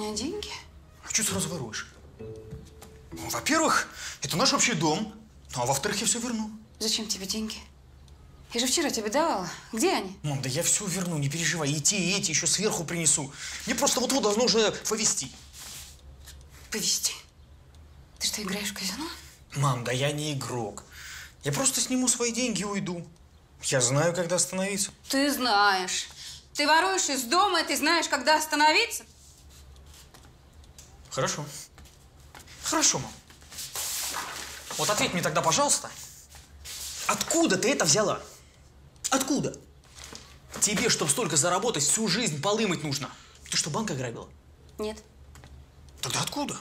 меня деньги? А что сразу воруешь? Ну, Во-первых, это наш общий дом. Ну, а во-вторых, я все верну. Зачем тебе деньги? Я же вчера тебе давала. Где они? Мам, да я все верну, не переживай. И те, и эти еще сверху принесу. Мне просто вот-вот должно уже повезти. Повести. Ты что, играешь в казино? Мам, да я не игрок. Я просто сниму свои деньги и уйду. Я знаю, когда остановиться. Ты знаешь. Ты воруешь из дома, и ты знаешь, когда остановиться? Хорошо. Хорошо, мам. Вот ответь мне тогда, пожалуйста, откуда ты это взяла? Откуда? Тебе, чтобы столько заработать, всю жизнь полы мыть нужно. Ты что, банк ограбила? Нет. Тогда откуда?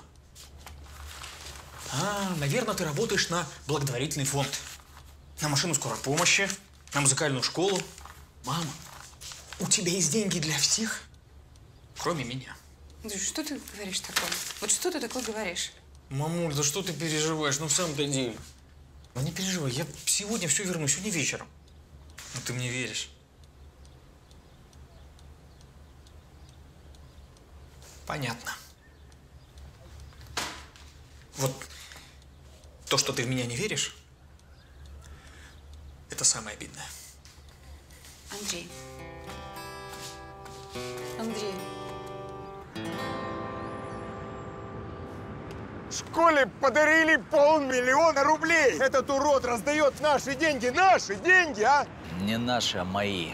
А, наверное, ты работаешь на благотворительный фонд. На машину скорой помощи, на музыкальную школу. Мама, у тебя есть деньги для всех, кроме меня. Да что ты говоришь такое? Вот что ты такое говоришь? Мамуль, да что ты переживаешь? Ну, в самом-то деле. Ну, не переживай, я сегодня все верну, сегодня вечером. Ну, ты мне веришь. Понятно. Вот то, что ты в меня не веришь, это самое обидное. Андрей. Андрей. Школе подарили полмиллиона рублей. Этот урод раздает наши деньги, наши деньги, а? Не наши, а мои.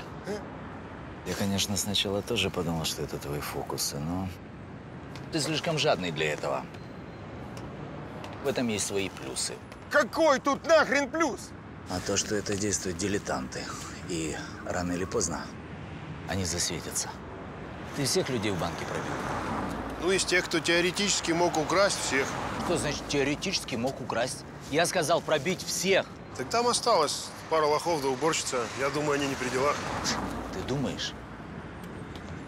Я, конечно, сначала тоже подумал, что это твои фокусы, но ты слишком жадный для этого. В этом есть свои плюсы. Какой тут нахрен плюс? А то, что это действуют дилетанты. И рано или поздно они засветятся. Ты всех людей в банке пробил? Ну, из тех, кто теоретически мог украсть всех. Что значит теоретически мог украсть? Я сказал пробить всех. Так там осталось пара лохов да уборщица. Я думаю, они не при делах. Ты думаешь?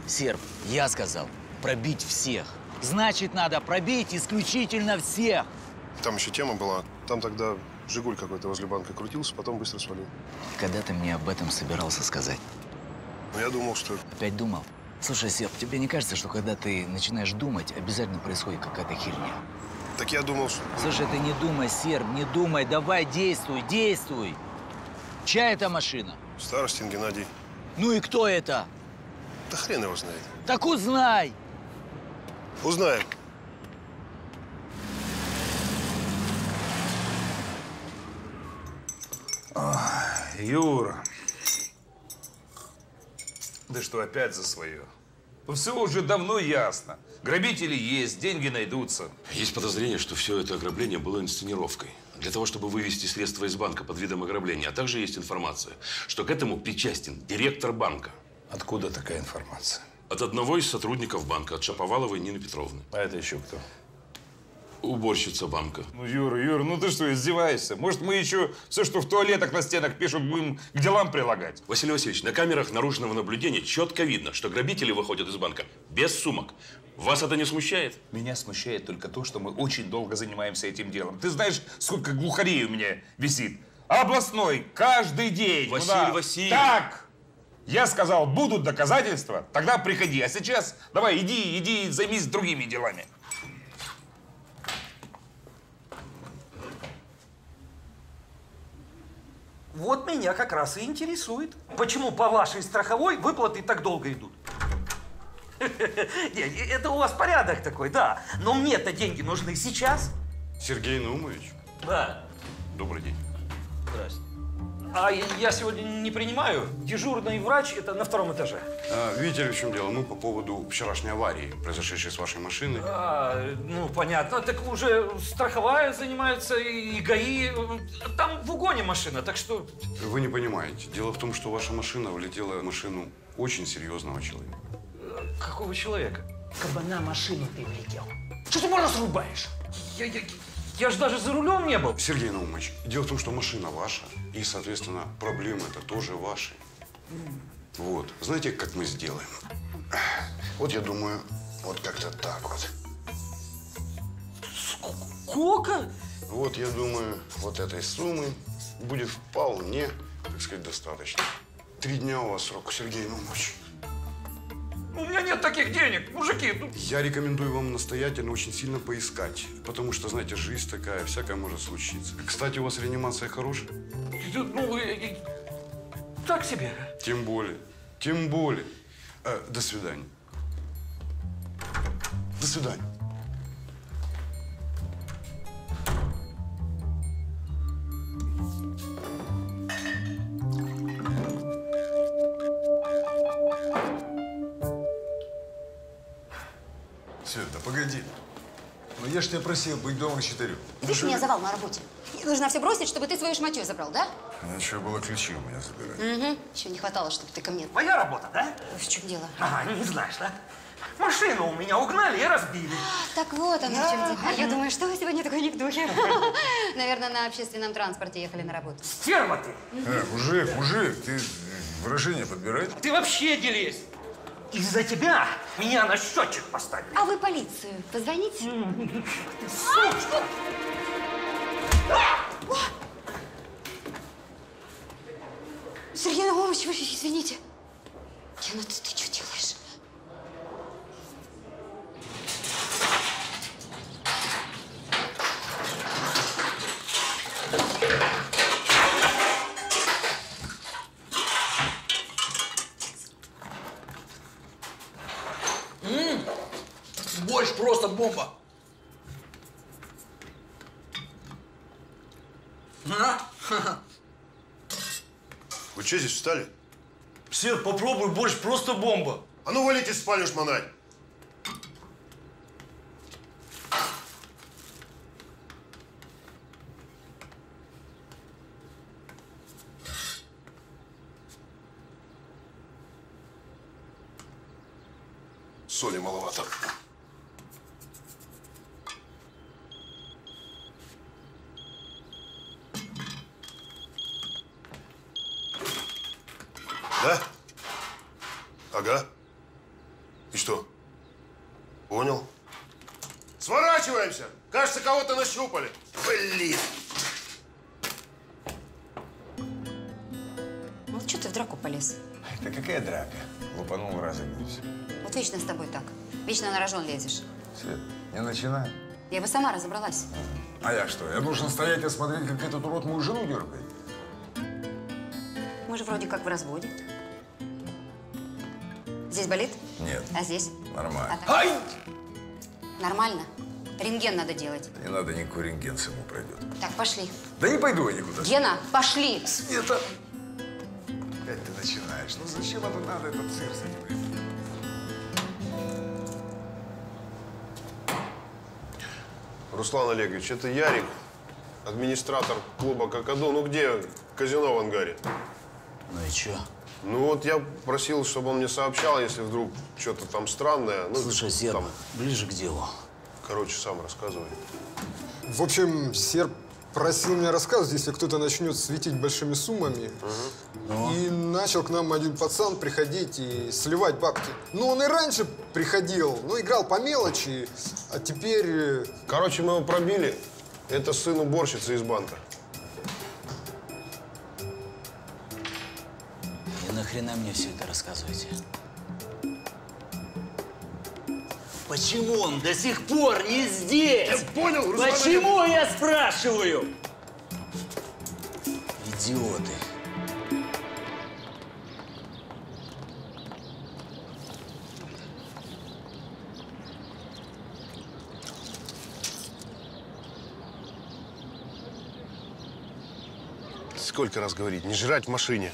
Серб, я сказал пробить всех. Значит, надо пробить исключительно всех. Там еще тема была. Там тогда Жигуль какой-то возле банка крутился, потом быстро свалил. Когда ты мне об этом собирался сказать? Но я думал, что... Опять думал? Слушай, Серб, тебе не кажется, что когда ты начинаешь думать, обязательно происходит какая-то херня? Так я думал, что... Слушай, ты не думай, Серб, не думай, давай действуй, действуй. Чья это машина? Старостин Геннадий. Ну и кто это? Да хрен его знает. Так узнай. Узнаем. Юра. Да что опять за свое? Все уже давно ясно. Грабители есть, деньги найдутся. Есть подозрение, что все это ограбление было инсценировкой. Для того, чтобы вывести средства из банка под видом ограбления. А также есть информация, что к этому причастен директор банка. Откуда такая информация? От одного из сотрудников банка, от Шаповаловой Нины Петровны. А это еще кто? Уборщица банка. Ну, Юра, Юра, ну ты что, издеваешься? Может, мы еще все, что в туалетах на стенах пишут, будем к делам прилагать? Василий Васильевич, на камерах наружного наблюдения четко видно, что грабители выходят из банка без сумок. Вас это не смущает? Меня смущает только то, что мы очень долго занимаемся этим делом. Ты знаешь, сколько глухарей у меня висит? Областной, каждый день. Василий Ну да. Васильевич. Так! Я сказал, будут доказательства, тогда приходи. А сейчас давай, иди, иди, займись другими делами. Вот меня как раз и интересует. Почему по вашей страховой выплаты так долго идут? Это у вас порядок такой, да. Но мне-то деньги нужны сейчас. Сергей Наумович, Да. добрый день. Здрасте. А я сегодня не принимаю. Дежурный врач это на втором этаже. А, видите ли, в чем дело? Ну, по поводу вчерашней аварии, произошедшей с вашей машиной. А, ну, понятно. Так уже страховая занимается и ГАИ. Там в угоне машина, так что... Вы не понимаете. Дело в том, что ваша машина влетела в машину очень серьезного человека. Какого человека? Кабана машину ты влетел. Что ты мороз рубаешь? Я, я, я же даже за рулем не был. Сергей Наумович, дело в том, что машина ваша, и, соответственно, проблемы это тоже ваши. Вот. Знаете, как мы сделаем? Вот я думаю, вот как-то так вот. Сколько? Вот я думаю, вот этой суммы будет вполне, так сказать, достаточно. Три дня у вас срок, Сергей Наумович. У меня нет таких денег, мужики. Ну, Я рекомендую вам настоятельно очень сильно поискать. Потому что, знаете, жизнь такая, всякое может случиться. Кстати, у вас реанимация хорошая? ну, так себе. Тем более. Тем более. Э, до свидания. До свидания. Погоди. Ну я ж тебя просил быть дома к четырем. Видишь, у меня завал на работе. Я должна все бросить, чтобы ты свою шматью забрал, да? Ну что, было ключи у меня забирать. Угу. Еще не хватало, чтобы ты ко мне. Моя работа, да? В чем дело? Ага, не знаешь, да? Машину у меня угнали и разбили. Так вот оно в чем дело. А я думаю, что вы сегодня такой не в духе. Наверное, на общественном транспорте ехали на работу. Стерва ты! Э, мужик, мужик, ты выражение подбирай. Ты вообще не лезь! Из-за тебя меня на счетчик поставили. А вы полицию позвоните? Сергей Наумович, вы извините. Гена, ты, ты что бомба. А? Вы что здесь встали? Свет, попробуй, борщ просто бомба. А ну валите спальню шмонать. Не начинай. Я бы сама разобралась. А я что, я должен стоять и смотреть, как этот урод мою жену дергает? Мы же вроде как в разводе. Здесь болит? Нет, А здесь? нормально. А так? Ай! Нормально. Рентген надо делать. Не надо, никакой рентген ему пройдет. Так, пошли. Да не пойду я никуда. Гена, пошли. Света! Опять ты начинаешь. Ну зачем это надо, этот цирк с этим? Руслан Олегович, это Ярик, администратор клуба «Какаду». Ну где казино в ангаре? Ну и чё? Ну вот я просил, чтобы он мне сообщал, если вдруг что-то там странное. Ну, Слушай, Серб, там, ближе к делу. короче, сам рассказывай. В общем, Серб просил меня рассказывать, если кто-то начнет светить большими суммами. И начал к нам один пацан приходить и сливать бабки. Ну, он и раньше приходил, но играл по мелочи, а теперь... э, Короче, мы его пробили. Это сын уборщицы из банка. И нахрена мне все это рассказываете? Почему он до сих пор не здесь? понял, Руслан Почему я спрашиваю? Идиоты. Сколько раз говорить, не жрать в машине.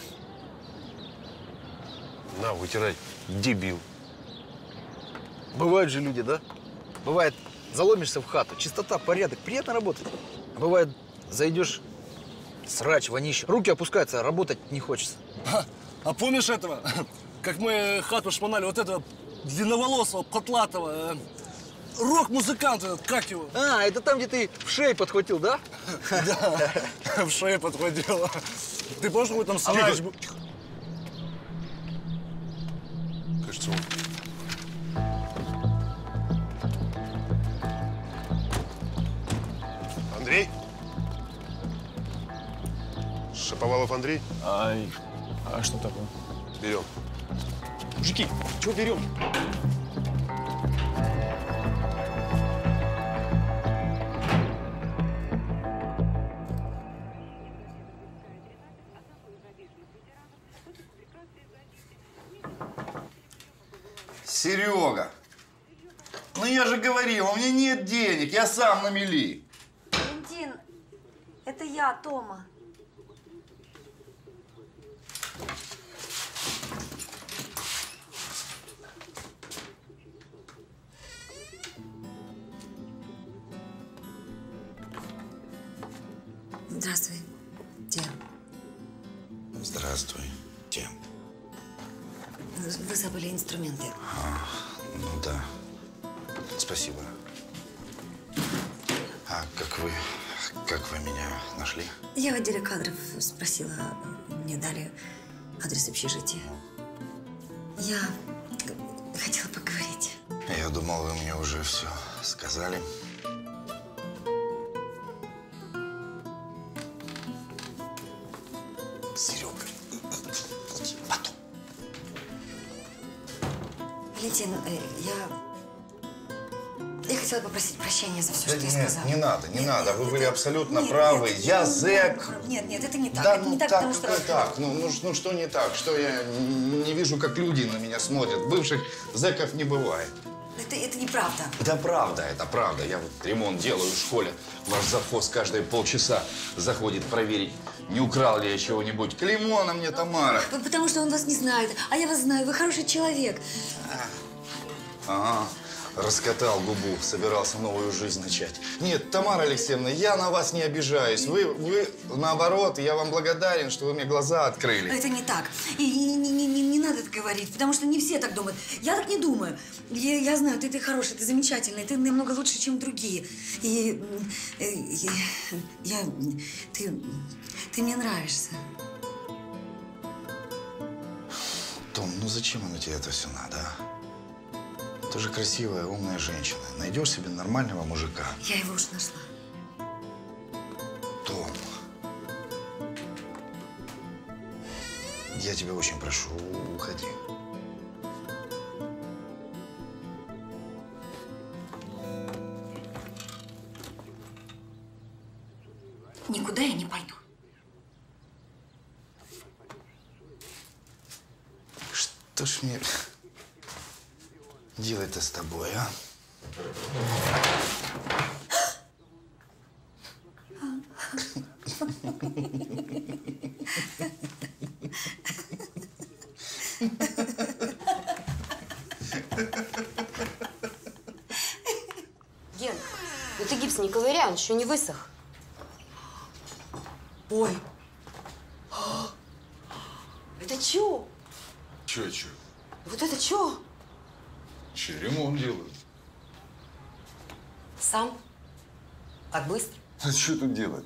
На, вытирай, дебил. Бывают же люди, да? Бывает, заломишься в хату, чистота, порядок, приятно работать. А бывает, зайдешь, срач, вонище, руки опускаются, а работать не хочется. А, а помнишь этого, как мы хату шмонали, вот этого длинноволосого, потлатого, э, рок-музыканта, этот, как его? А, это там, где ты в шею подхватил, да? Да, в шею подхватила. Ты помнишь, какой там срач был? Шаповалов Андрей? Ай, а что такое? Берем. Мужики, чего берем? Серега, ну я же говорил, у меня нет денег, я сам на мели. Валентин, это я, Тома. Здравствуй, Тем. Вы забыли инструменты. А, ну да. Спасибо. А как вы, как вы меня нашли? Я в отделе кадров спросила, мне дали адрес общежития. Я хотела поговорить. Я думал, вы мне уже все сказали. Валентин, э, я... Я хотела попросить прощения за все, Да что я нет, сказала. не надо, не надо. Вы были абсолютно Нет, правы. нет, я нет, зэк. Нет, нет, это не так. Да, это ну не так, так, потому что... так? Ну, ну, ну что не так? Что я не вижу, как люди на меня смотрят? Бывших зэков не бывает. Это, это неправда. Это правда, это правда. Я вот ремонт делаю в школе. Ваш завхоз каждые полчаса заходит проверить, не украл ли я чего-нибудь. Клеймо на мне, Тамара. Ну, Потому что он вас не знает, а я вас знаю, вы хороший человек. Ага, раскатал губу, собирался новую жизнь начать. Нет, Тамара Алексеевна, я на вас не обижаюсь. Вы, вы наоборот, я вам благодарен, что вы мне глаза открыли. Это не так. И не, не- не- не- не надо это говорить, потому что не все так думают. Я так не думаю. Я, я знаю, ты, ты хороший, ты замечательный, ты намного лучше, чем другие. И, м, э, и я, ты, ты мне нравишься. Том, ну зачем оно тебе это все надо, а? Ты же красивая, умная женщина. Найдешь себе нормального мужика. Я его уже нашла. Том, я тебя очень прошу, уходи. Еще не высох. Ой. Это чё? Че, че? Вот это чё? Че, ремонт делают? Сам? Так быстро? А что тут делать?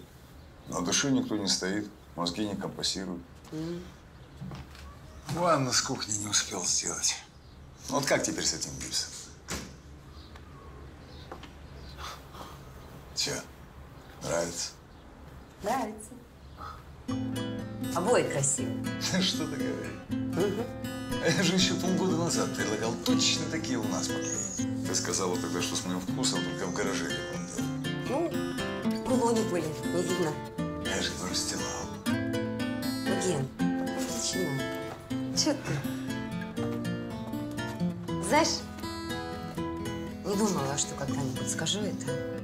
На душе никто не стоит, мозги не компасируют. Ванну с кухни не успел сделать. Ну вот как теперь с этим гипсом? Че, нравится? Нравится. Обои красивые. Что ты говоришь? А я же еще полгода назад предлагал точно такие у нас поклеить. Ты сказала тогда, что с моим вкусом только в гараже ремонт. Ну, кругом не были, не видно. Я же не расстилал. Ну, Ген, ну зачем? Чё ты? Знаешь, не думала, что когда-нибудь скажу это.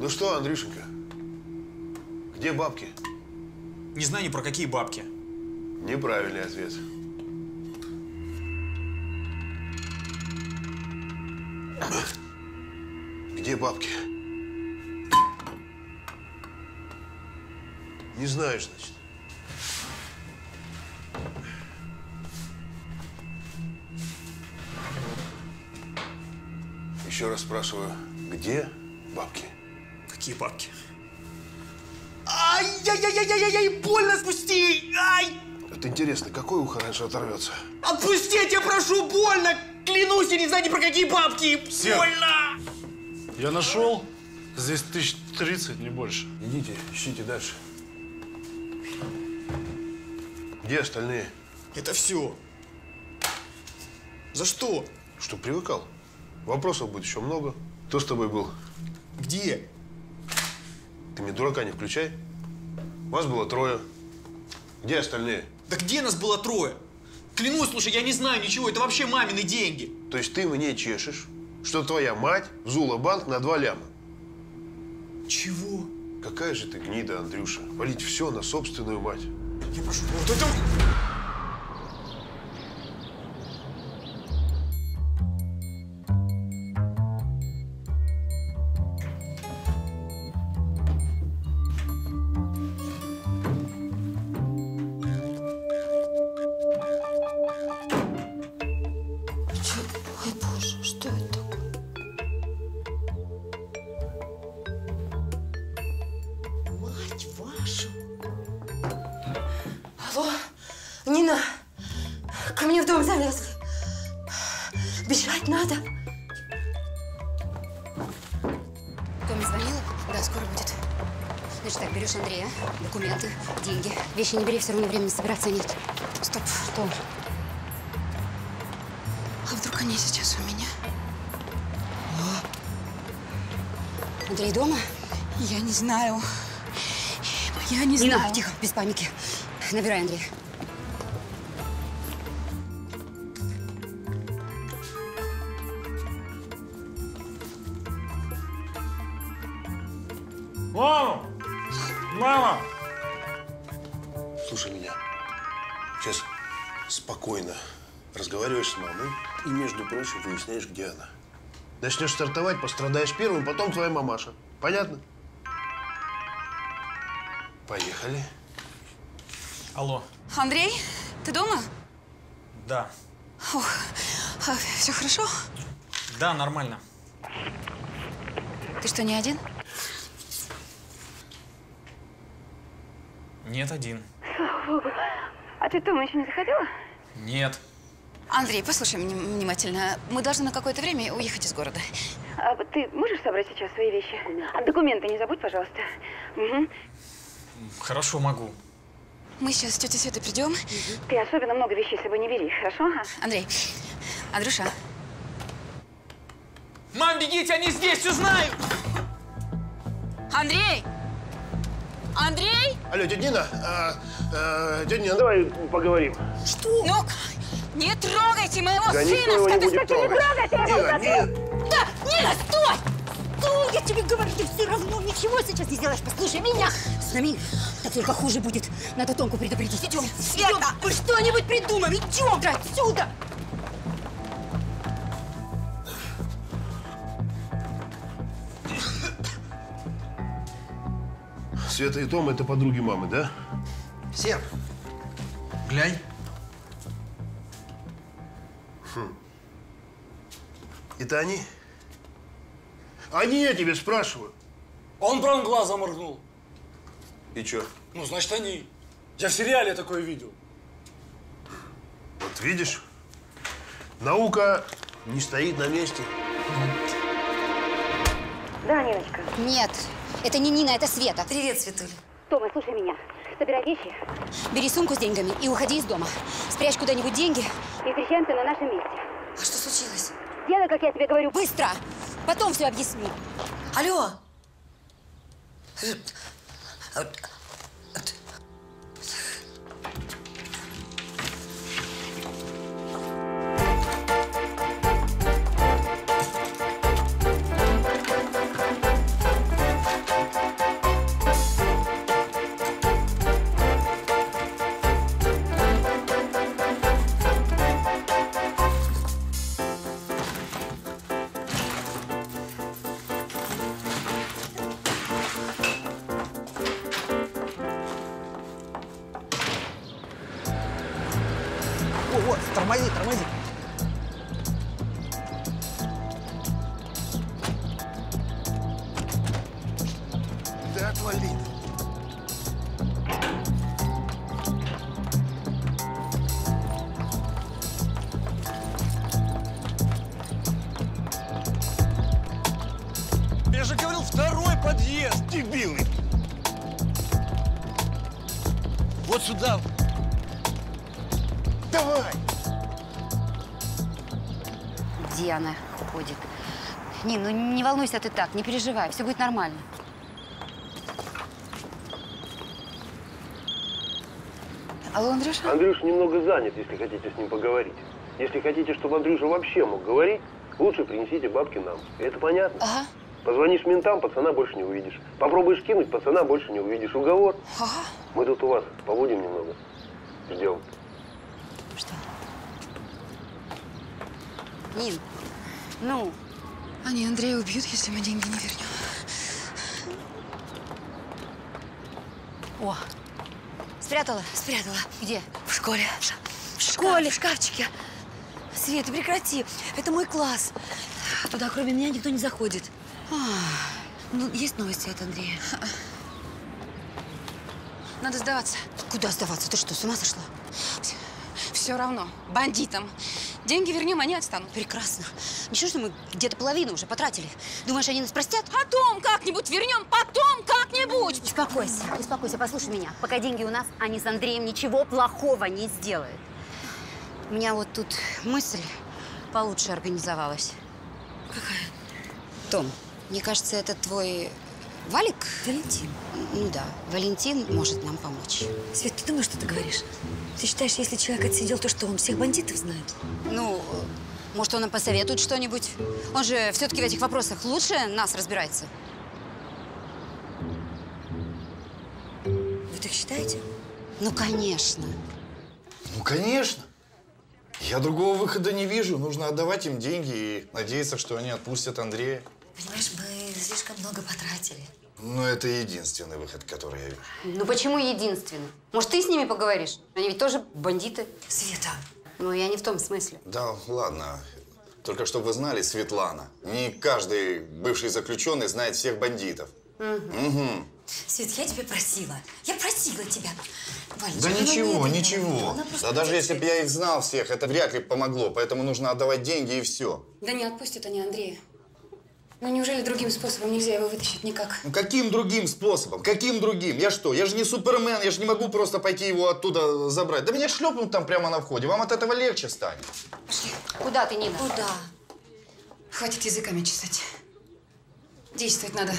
Ну что, Андрюшенька, где бабки? Не знаю ни про какие бабки. Неправильный ответ. Где бабки? Не знаешь, значит. Еще раз спрашиваю, где бабки? Какие бабки? Ай-яй-яй-яй-яй, больно спусти! Ай! Это интересно, какое ухо раньше оторвется? Отпусти, я тебя прошу, больно! Клянусь, я не знаю ни про какие бабки! Сер. Больно! Я нашел. Здесь тысяч тридцать, не больше. Идите, ищите дальше. Где остальные? Это все. За что? Что, привыкал? Вопросов будет еще много. Кто с тобой был? Где? Ты мне дурака не включай. Вас было трое. Где остальные? Да где нас было трое? Клянусь, слушай, я не знаю ничего, это вообще мамины деньги. То есть ты мне чешешь, что твоя мать взула банк на два ляма? Чего? Какая же ты гнида, Андрюша. Валить все на собственную мать. Я прошу, вот это... деньги. Вещи не бери, все равно времени собираться нет. Стоп. Что? А вдруг они сейчас у меня? Андрей дома? Я не знаю. Я не Нина, знаю. тихо, без паники. Набирай Андрея. Прочим, выясняешь, где она. Начнешь стартовать, пострадаешь первым, потом твоя мамаша. Понятно? Поехали. Алло. Андрей, ты дома? Да. Ох, все хорошо? Да, нормально. Ты что, не один? Нет, один. Слава богу. А ты дома еще не заходила? Нет. Андрей, послушай меня внимательно. Мы должны на какое-то время уехать из города. А ты можешь собрать сейчас свои вещи? А документы не забудь, пожалуйста. Угу. Хорошо, могу. Мы сейчас с тетей Светой придем. Ты особенно много вещей с собой не бери, хорошо? Андрей, Андрюша. Мам, бегите, они здесь, все знают! Андрей! Андрей! Алло, тетя Нина, а, а, тетя Нина, давай поговорим. Что? Ну, не трогайте моего Да никто сына! его не будет не трогайте его! Нина! Нина. Да, Нина, стой! Стой, я тебе говорю, ты все равно ничего сейчас не сделаешь. Послушай меня! С нами так только хуже будет. Надо Томку предупредить. Идем, Света! Мы что-нибудь придумаем! Идем отсюда! Света и Том – это подруги мамы, да? Серп, глянь. Это они? Они, я тебе спрашиваю. Он прям глазом моргнул. И чё? Ну, значит, они. Я в сериале такое видел. Вот видишь, наука не стоит на месте. Да, Ниночка. Нет, это не Нина, это Света. Привет, Светуль. Тома, слушай меня. Собирай вещи. Бери сумку с деньгами и уходи из дома. Спрячь куда-нибудь деньги. И встречаемся на нашем месте. А что случилось? Делай, как я тебе говорю, быстро. Потом все объясню. Алло. Дебилы. Вот сюда. Давай. Где она ходит? Нин, ну не волнуйся ты так, не переживай, все будет нормально. Алло, Андрюша? Андрюша немного занят, если хотите с ним поговорить. Если хотите, чтобы Андрюша вообще мог говорить, лучше принесите бабки нам. Это понятно? Ага. Позвонишь ментам, пацана больше не увидишь. Попробуешь кинуть, пацана больше не увидишь. Уговор? Ага. Мы тут у вас побудем немного. Ждем. Что? Нин, ну? Они Андрея убьют, если мы деньги не вернем. О, спрятала? Спрятала. Где? В школе. В школе, в шкафчике. Света, прекрати. Это мой класс. Туда кроме меня никто не заходит. Ну, есть новости от Андрея? Надо сдаваться. Куда сдаваться? Ты что, с ума сошла? Все равно. Бандитам. Деньги вернем, они отстанут. Прекрасно. Ничего, что мы где-то половину уже потратили. Думаешь, они нас простят? Потом как-нибудь вернем, потом как-нибудь. Успокойся, успокойся, послушай меня. Пока деньги у нас, они с Андреем ничего плохого не сделают. У меня вот тут мысль получше организовалась. Какая? Том, мне кажется, это твой Валик? Валентин. Ну да, Валентин может нам помочь. Свет, ты думаешь, что ты говоришь? Ты считаешь, если человек отсидел, то что, он всех бандитов знает? Ну, может, он нам посоветует что-нибудь? Он же все-таки в этих вопросах лучше нас разбирается. Вы так считаете? Ну, конечно. Ну, конечно. Я другого выхода не вижу. Нужно отдавать им деньги и надеяться, что они отпустят Андрея. Понимаешь, мы слишком много потратили. Но это единственный выход, который я вижу. Ну, почему единственный? Может, ты с ними поговоришь? Они ведь тоже бандиты. Света. Ну, я не в том смысле. Да, ладно. Только чтобы вы знали, Светлана, не каждый бывший заключенный знает всех бандитов. Угу. Свет, я тебя просила. Я просила тебя. Валечка, Да ну, ничего, нет, ничего. просто Да даже если бы я их знал всех, это вряд ли помогло. Поэтому нужно отдавать деньги и все. Да не отпустят они Андрея. Ну неужели другим способом нельзя его вытащить никак? Ну каким другим способом? Каким другим? Я что? Я же не супермен, я же не могу просто пойти его оттуда забрать. Да меня шлепнут там прямо на входе. Вам от этого легче станет. Куда ты, Нина? Куда? Хватит языками чесать. Действовать надо.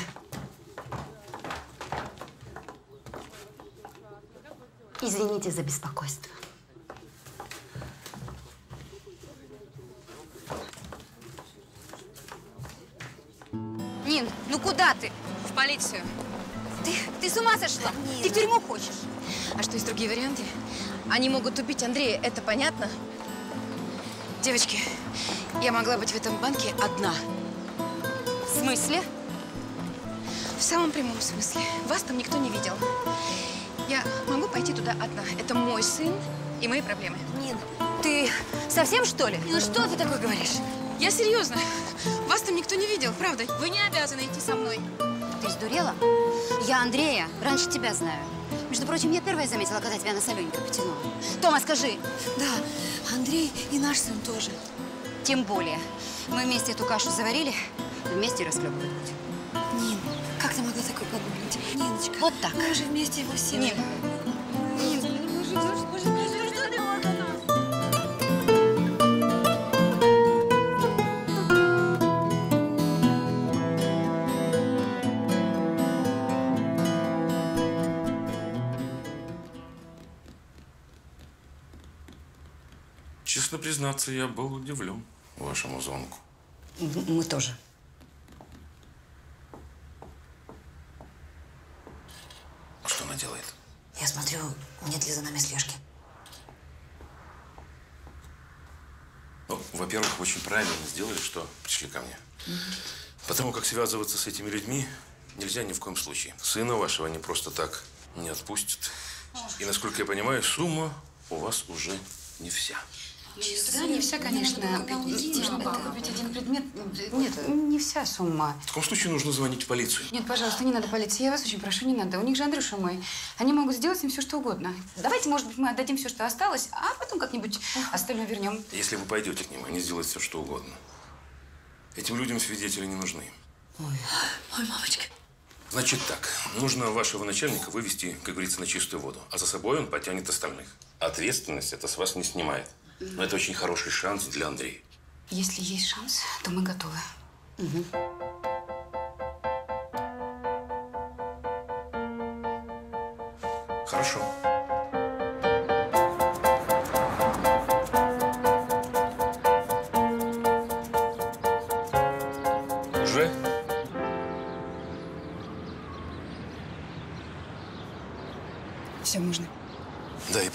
Извините за беспокойство. Ну куда ты? В полицию. Ты, ты с ума сошла? Ты в тюрьму хочешь? А что, есть другие варианты? Они могут убить Андрея, это понятно? Девочки, я могла быть в этом банке одна. В смысле? В самом прямом смысле. Вас там никто не видел. Я могу пойти туда одна. Это мой сын и мои проблемы. Нин, ты совсем что ли? Ну что ты такое говоришь? Я серьезно. Вас там никто не видел, правда? Вы не обязаны идти со мной. Ты сдурела? Я Андрея раньше тебя знаю. Между прочим, я первая заметила, когда тебя на солененько потянула. Тома, скажи. Да, Андрей и наш сын тоже. Тем более. Мы вместе эту кашу заварили, вместе расхлебывать будем. Нин, как ты могла такое подумать? Ниночка. Вот так. Мы же вместе его все. Нин. Признаться, я был удивлен вашему звонку. Мы тоже. Что она делает? Я смотрю, нет ли за нами слежки. Ну, во-первых, очень правильно сделали, что пришли ко мне. Потому как связываться с этими людьми нельзя ни в коем случае. Сына вашего они просто так не отпустят. И, насколько я понимаю, сумма у вас уже не вся. Да, не вся, конечно. Это купить один предмет. Нет, не вся сумма. В таком случае нужно звонить в полицию. Нет, пожалуйста, не надо полиции. Я вас очень прошу, не надо. У них же Андрюша мой. Они могут сделать им все, что угодно. Давайте, может быть, мы отдадим все, что осталось, а потом как-нибудь остальное вернем. Если вы пойдете к ним, они сделают все, что угодно. Этим людям свидетели не нужны. Ой, мамочка. Значит так, нужно вашего начальника вывести, как говорится, на чистую воду, а за собой он потянет остальных. Ответственность это с вас не снимает. Но это очень хороший шанс для Андрея. Если есть шанс, то мы готовы. Хорошо.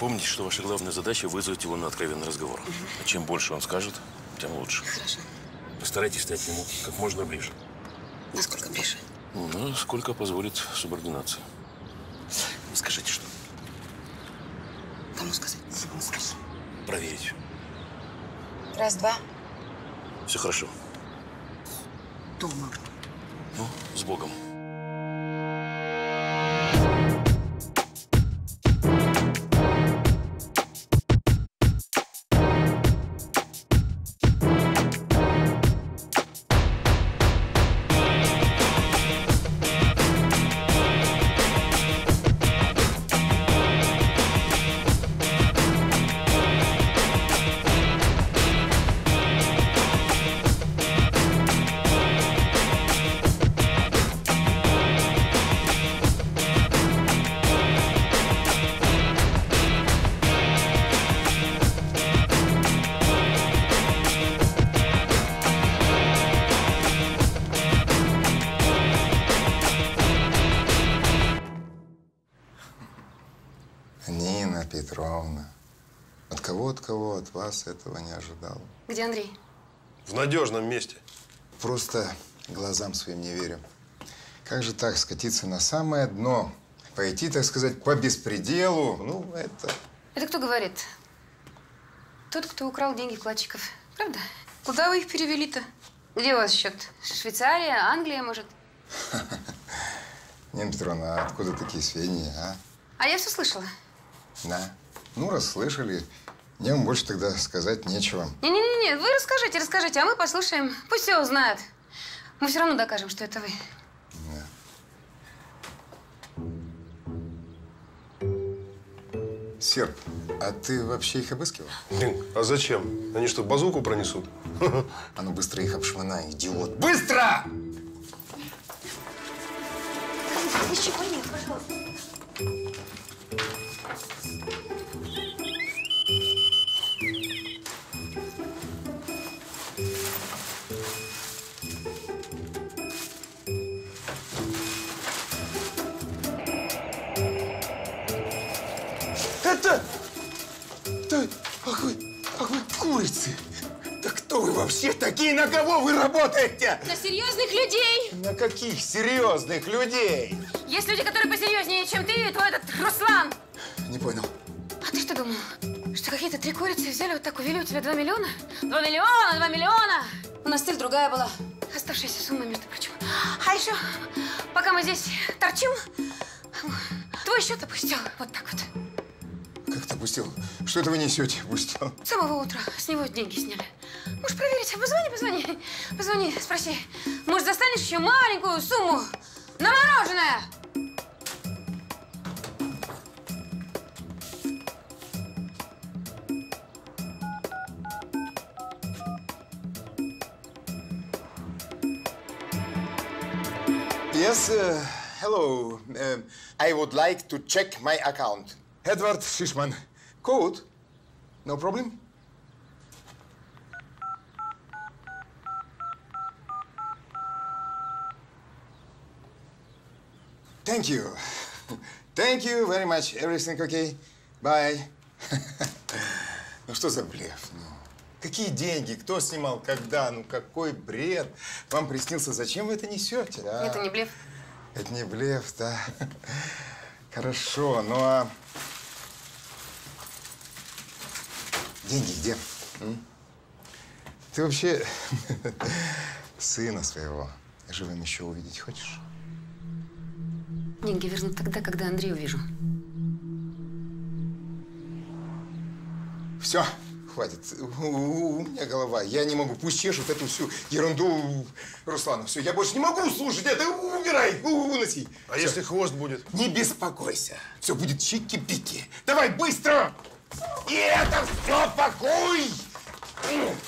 Помните, что ваша главная задача вызвать его на откровенный разговор. А чем больше он скажет, тем лучше. Хорошо. Постарайтесь стать к нему как можно ближе. Насколько ближе? Ну, сколько позволит субординация. Скажите, что? Кому сказать? Кому сказать? Проверить. Раз, два. Все хорошо. Дома. Ну, с Богом. Вас этого не ожидал. Где Андрей? В надежном месте. Просто глазам своим не верю. Как же так скатиться на самое дно? Пойти, так сказать, по беспределу? Ну, это... Это кто говорит? Тот, кто украл деньги вкладчиков. Правда? Куда вы их перевели-то? Где у вас счет? Швейцария, Англия, может? Нина Петровна, а откуда такие сведения, а? А я все слышала. Да. Ну, расслышали. Мне вам больше тогда сказать нечего. Не-не-не, вы расскажите, расскажите, а мы послушаем. Пусть все узнают. Мы все равно докажем, что это вы. Серп, а ты вообще их обыскивал? А зачем? Они что, базуку пронесут? А ну быстро их обшмонай, идиот. Быстро! Ничего нет, пожалуйста. Вообще такие? На кого вы работаете? На серьезных людей! На каких серьезных людей? Есть люди, которые посерьезнее, чем ты и твой этот Руслан. Не понял. А ты что думал? Что какие-то три курицы взяли вот так, увели у тебя два миллиона? Два миллиона, два миллиона! У нас цель другая была. Оставшаяся сумма, между прочим. А еще, пока мы здесь торчим, твой счет опустил. Вот так вот. Как ты пустил? Что это вы несете, пустил? С самого утра с него деньги сняли. Можешь проверить. Позвони, позвони. Позвони, спроси. Может, достанешь еще маленькую сумму на мороженое? Yes, uh, hello. Um, I would like to check my account. Edward Shishman. Code? No problem? Thank you. Thank you very much. Everything okay? Bye. Ну что за блеф? Ну, какие деньги? Кто снимал? Когда? Ну какой бред? Вам приснился? Зачем вы это несете? а? Это не блеф. Это не блеф, да? Хорошо, ну а... Деньги где? М? Ты вообще сына своего живым еще увидеть хочешь? Деньги верну тогда, когда Андрея увижу. Все, хватит. У, у- у меня голова. Я не могу. Пусть чешут эту всю ерунду Руслана. Все, я больше не могу слушать это. Убирай, уноси. А если хвост будет? Не беспокойся. Все будет чики-пики. Давай, быстро! И это все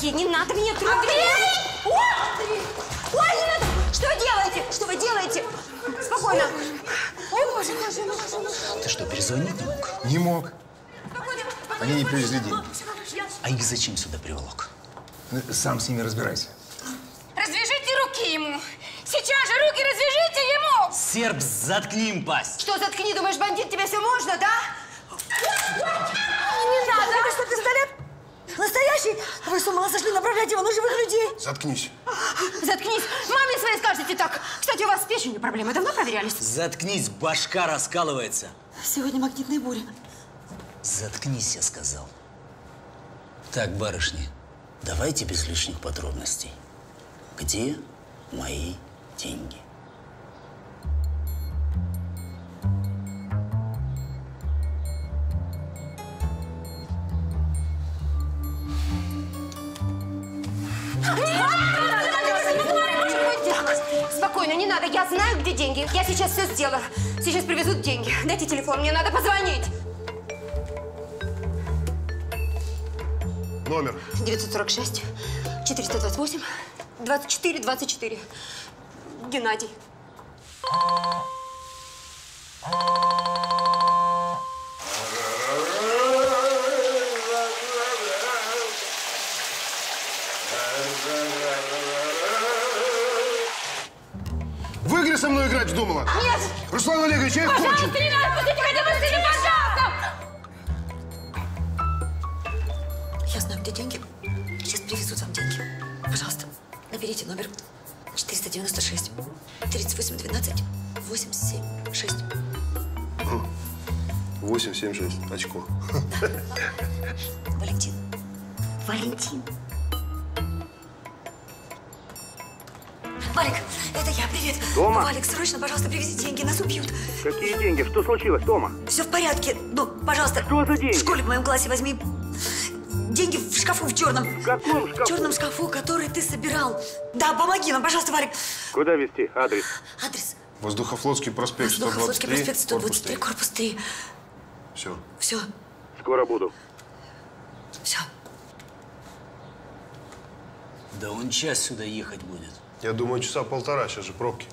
свои, не надо меня трогать. Андрей! Ой! Ой, не надо! Что вы делаете? Что вы делаете? Спокойно. О, боже, боже, боже. Ты что, перезвонить не мог? Не мог. Они не привезли деньги. А их зачем сюда приволок? Сам с ними разбирайся. Развяжите руки ему. Сейчас же руки развяжите ему. Серб, заткни им пасть! Что, заткни, думаешь, бандит, тебе все можно, да? Не надо. Это что, пистолет? Настоящий? Вы с ума сошли направлять его на живых людей? Заткнись. Заткнись. Маме своей скажете так. Кстати, у вас с печенью проблемы. Давно проверялись? Заткнись, башка раскалывается. Сегодня магнитные бури. Заткнись, я сказал. Так, барышни, давайте без лишних подробностей. Где мои деньги? Спокойно, не надо. Я знаю, где деньги. Я сейчас все сделаю. Сейчас привезут деньги. Дайте телефон, мне надо позвонить. Номер. 946 428 24 24. Геннадий. В игры со мной играть вздумала? Нет! Руслан Олегович, я их Пожалуйста, не надо! Пустите хотя бы сына, пожалуйста! Я знаю, где деньги. Сейчас привезут вам деньги. Пожалуйста, наберите номер 496 38 12 87 6. 8, 7, 6. Очко. Валентин. Валентин. Валик, это я, привет. Тома? Валик, срочно, пожалуйста, привези деньги, нас убьют. Какие деньги? Что случилось, Тома? Все в порядке. Ну, пожалуйста. Что за деньги? В школе в моем классе возьми деньги в шкафу в черном. В каком шкафу? В черном шкафу, который ты собирал. Да, помоги нам, пожалуйста, Валик. Куда везти? Адрес? Адрес. Воздухофлотский проспект, Воздухофлотский 123, проспект 123, корпус 3. Все. Все, Скоро буду. все. Да он час сюда ехать будет. Я думаю, часа полтора, сейчас же пробки.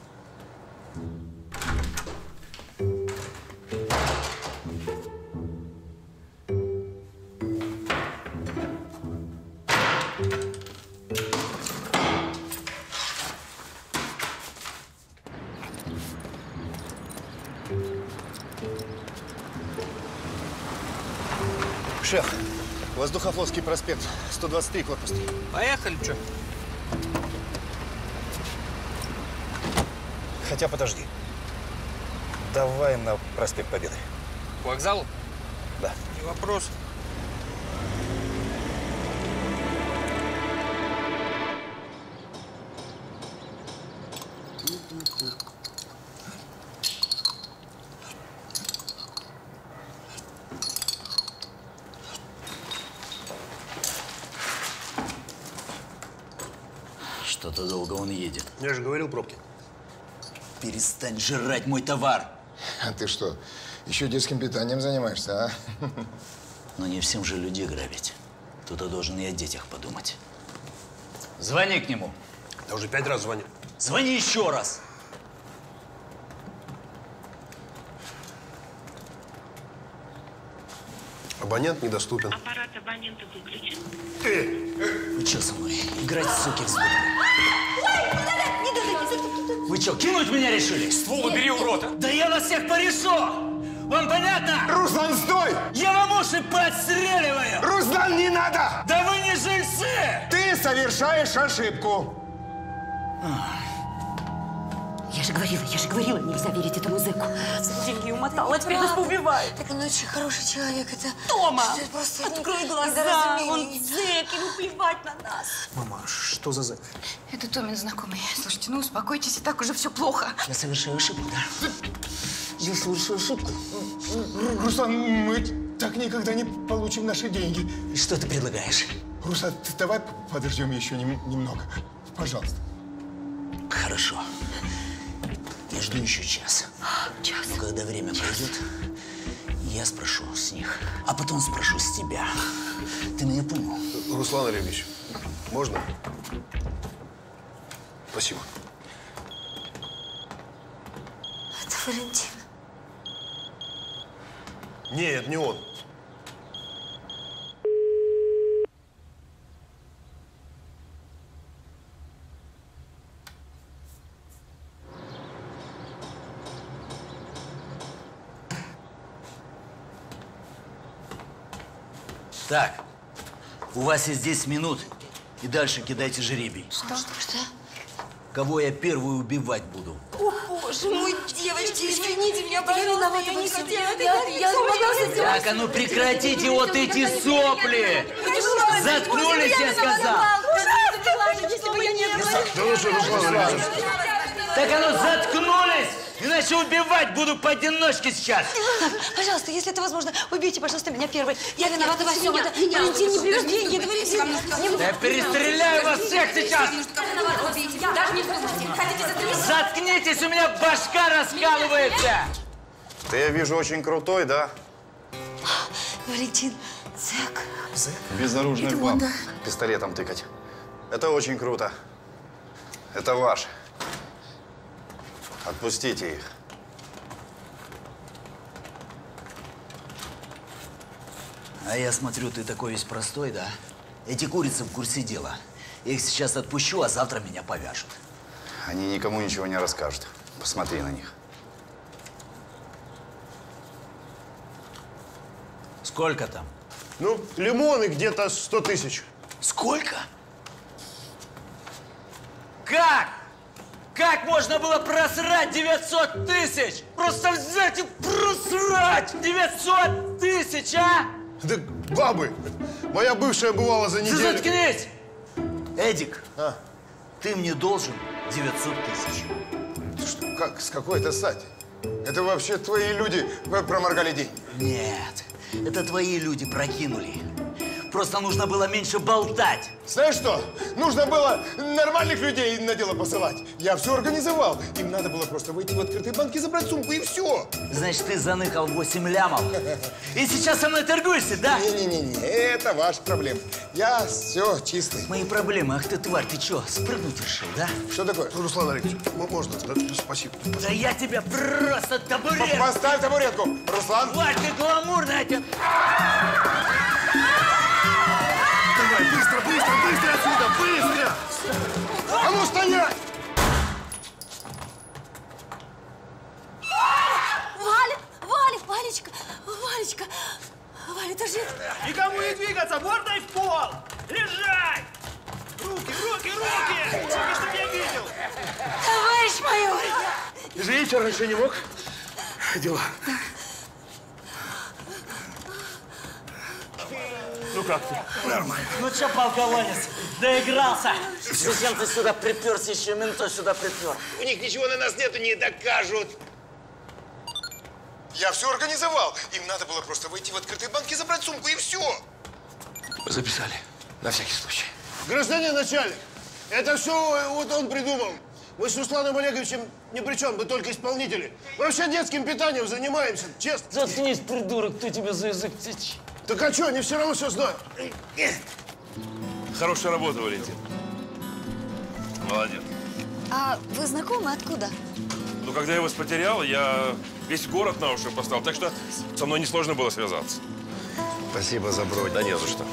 Шеф, Воздухофлотский проспект, 123, корпус 3. Поехали, что? Хотя подожди. Давай на проспект Победы. вокзалу? Да. Не вопрос. Перестань жрать мой товар. А ты что, еще детским питанием занимаешься, а? Но не всем же людей грабить. Кто-то должен и о детях подумать. Звони к нему. Я уже пять раз звоню. Звони еще раз. Абонент недоступен. Аппарат абонента выключен. Вы что со мной? Играть в суки вздумали? Вы что, кинуть меня решили? Ствол убери, урода! Да я вас всех порешу! Вам понятно? Руслан, стой! Я вам уши подстреливаю! Руслан, не надо! Да вы не жильцы! Ты совершаешь ошибку. Я же говорила, я же говорила, нельзя верить этому зэку. Деньги умотала, а теперь нас убивает. Так он очень хороший человек. Это Тома, это просто открой глаза, недоразумение. он зэк, ему плевать на нас. Мама, что за зэк? Это Томин знакомый. Слушайте, ну успокойтесь, и так уже все плохо. Я совершаю ошибку, да? Я совершаю ошибку. Руслан, мы так никогда не получим наши деньги. И что ты предлагаешь? Руслан, ты давай подождем еще нем- немного. Пожалуйста. Хорошо. Я жду еще час. Час? Но когда время пройдет, я спрошу с них. А потом спрошу с тебя. Ты меня понял? Руслан Олегович, можно? Спасибо. Это Валентин. Нет, не он. Так, у вас есть 10 минут. И дальше кидайте жеребий. Что? Что? Кого я первый убивать буду? О, боже мой, девочки, извините меня, пожалуйста, я не хотела. Я, я боялась Так, а ну прекратите вот эти сопли! Заткнулись, я сказал! Если бы я не ну Так а ну заткнулись! Иначе убивать буду поодиночке сейчас! Пожалуйста, если это возможно, убейте, пожалуйста, меня первой. Я виновата во всем. Это. Валентин не берешь деньги, это Валентин. Я перестреляю вас всех сейчас! Даже не? Заткнитесь, у меня башка раскалывается! Ты, я вижу, очень крутой, да? Валентин, зэк. Безоружных Это баб. Пистолетом тыкать. Это очень круто. Это ваш. Отпустите их. А я смотрю, ты такой весь простой, да? Эти курицы в курсе дела. Я их сейчас отпущу, а завтра меня повяжут. Они никому ничего не расскажут. Посмотри на них. Сколько там? Ну, лимоны где-то 100 тысяч. Сколько? Как? Как можно было просрать 900 тысяч? Просто взять и просрать 900 тысяч, а? Да бабы! Моя бывшая бывала за Ты неделю. заткнись! Эдик, ты мне должен 900 тысяч. Что, как, с какой-то стати? Это вообще твои люди проморгали деньги. Нет, это твои люди прокинули. Просто нужно было меньше болтать. Знаешь что? Нужно было нормальных людей на дело посылать. Я все организовал. Им надо было просто выйти в открытый банк и забрать сумку, и все. Значит, ты заныкал 8 лямов. И сейчас со мной торгуешься, да? Не-не-не, это ваша проблема. Я все чистый. Мои проблемы. Ах ты, тварь, ты что, спрыгнуть решил, да? Что такое? Руслан Олегович, можно? Да, спасибо. Да я тебя просто табурет! Поставь табуретку, Руслан. Тварь, ты гламурная! ты- быстро! А ну стоять! Валя, Валя, Валечка, Валечка, Валя, даже... Никому не двигаться, мордой в пол! Лежать! Руки, руки, руки! Только чтоб я видел! Товарищ майор! Извините, раньше не мог. Дела. Ну как ты? Нормально. Ну что, полководец, доигрался? Зачем ты сюда приперся, еще ментов сюда припер? У них ничего на нас нету, не докажут. Я все организовал. Им надо было просто войти в открытый банк и забрать сумку, и все. Записали. На всякий случай. Гражданин начальник, это все вот он придумал. Мы с Русланом Олеговичем ни при чем, мы только исполнители. Мы вообще детским питанием занимаемся, честно. Заткнись, придурок, кто тебя за язык течет? Так а что, они все равно все знают. Хорошая работа, Валентин. Молодец. А вы знакомы откуда? Ну, когда я вас потерял, я весь город на уши поставил, так что со мной несложно было связаться. Спасибо за бронь. Да не за что.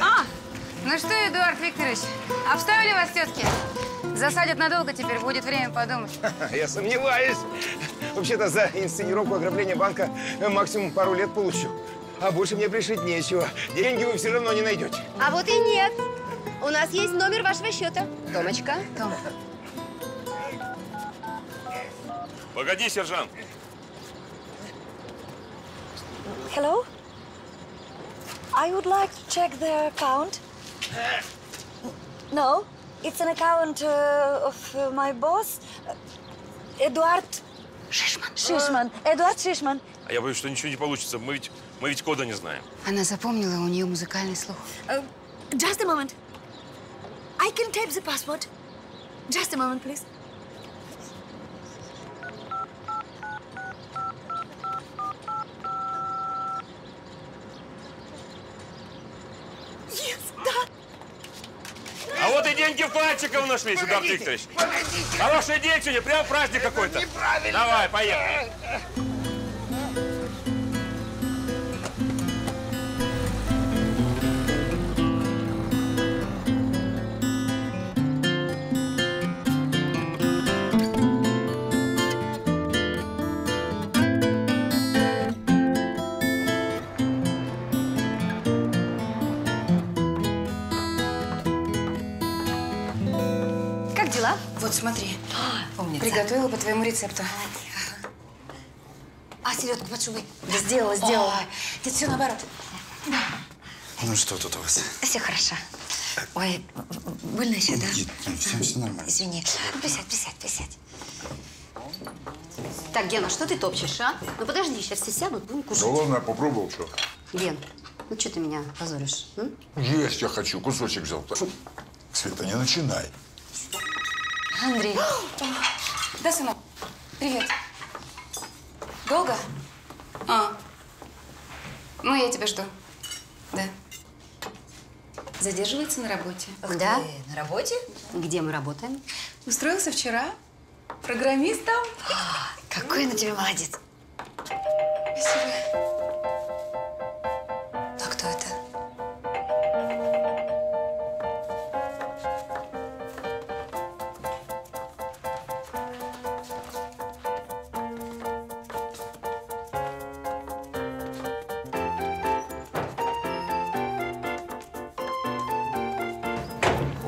А, ну что, Эдуард Викторович, обставили вас тетки? Засадят надолго, теперь будет время подумать. Я сомневаюсь. Вообще-то за инсценировку ограбления банка максимум пару лет получу. А больше мне пришить нечего. Деньги вы все равно не найдете. А вот и нет. У нас есть номер вашего счета. Томочка. Том. Погоди, сержант. Hello? I would like to check the account. No, it's an account uh, of uh, my boss, uh, Eduard Шишман. Шишман. Эдуард Шишман. А я боюсь, что ничего не получится. Мы ведь, мы ведь кода не знаем. Она запомнила, у нее музыкальный слух. Uh, just a moment. I can type the password. Just a moment, please. Yes, да. Деньги пальчиков нашлись, Эдуард Викторович. Хороший день сегодня, прям праздник какой-то. Давай, поехали. Вот, смотри. Умница. Приготовила по твоему рецепту. А, селедку под шубой. Да сделала, сделала. Ой, Нет, все наоборот. Ну что тут у вас? Все хорошо. Ой, больно еще, да? Нет, нет, все, все нормально. Извини. Ну, Присядь, присядь, присядь. Так, Гена, что ты топчешь, а? Ну подожди, сейчас все сядут, будем кушать. Да ладно, я попробовал, что. Ген, ну что ты меня позоришь? м? Есть я хочу, кусочек взял. Света, не начинай. Андрей. Да, сынок. Привет. Долго? А. Ну, я тебя жду. Да. Задерживается на работе. да? На работе? Где мы работаем? Устроился вчера. Программистом. Какой на тебе молодец. Спасибо.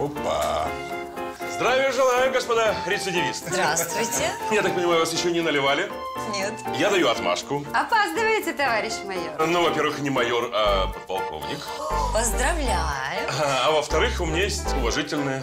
Опа! Здравия желаю, господа рецидивисты. Здравствуйте. Я так понимаю, вас еще не наливали? Нет. Я даю отмашку. Опаздываете, товарищ майор. Ну, во-первых, не майор, а подполковник. Поздравляю. А, а во-вторых, у меня есть уважительная